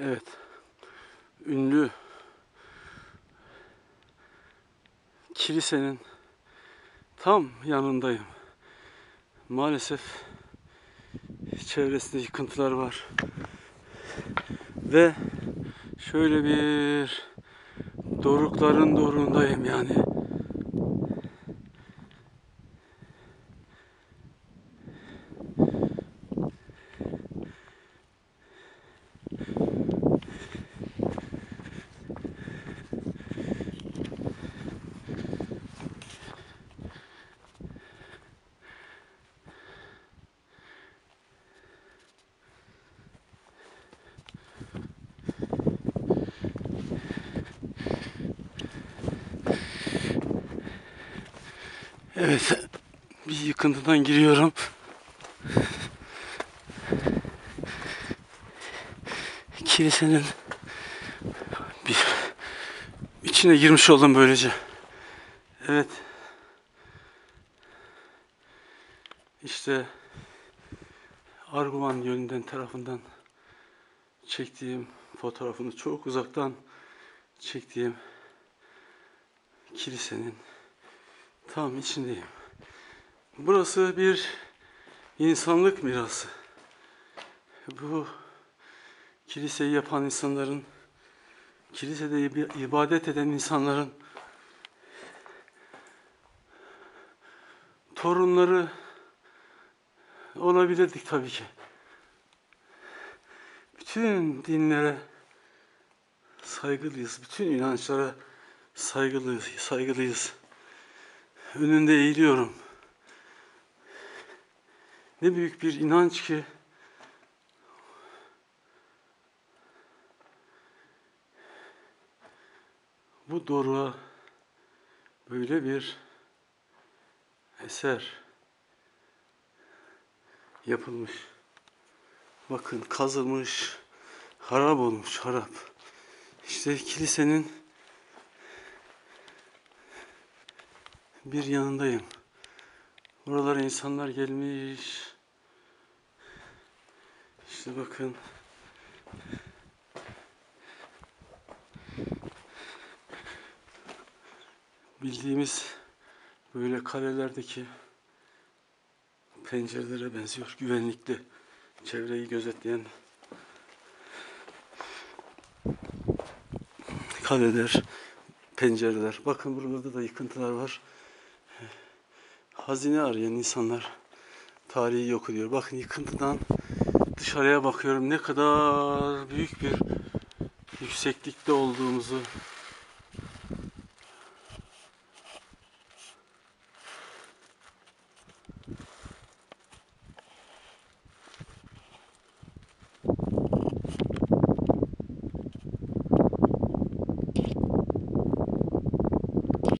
Evet. Ünlü kilisenin tam yanındayım. Maalesef çevresinde yıkıntılar var. Ve şöyle bir dorukların doruğundayım yani. Evet. Bir yıkıntıdan giriyorum. Kilisenin bir içine girmiş oldum böylece. Evet. İşte Arguvan yönünden tarafından çektiğim fotoğrafını çok uzaktan çektiğim kilisenin tam içindeyim. Burası bir insanlık mirası. Bu kiliseyi yapan insanların, kilisede ibadet eden insanların torunları olabilirdik tabii ki. Bütün dinlere saygılıyız, bütün inançlara saygılıyız, saygılıyız. Önünde eğiliyorum. Ne büyük bir inanç ki bu doruğa böyle bir eser yapılmış. Bakın kazılmış, harap olmuş, harap. İşte kilisenin bir yanındayım. Buralara insanlar gelmiş. İşte bakın. Bildiğimiz böyle kalelerdeki pencerelere benziyor. Güvenlikli, çevreyi gözetleyen kaleler, pencereler. Bakın buralarda da yıkıntılar var. Hazine arayan insanlar tarihi yok ediyor. Bakın yıkıntıdan dışarıya bakıyorum ne kadar büyük bir yükseklikte olduğumuzu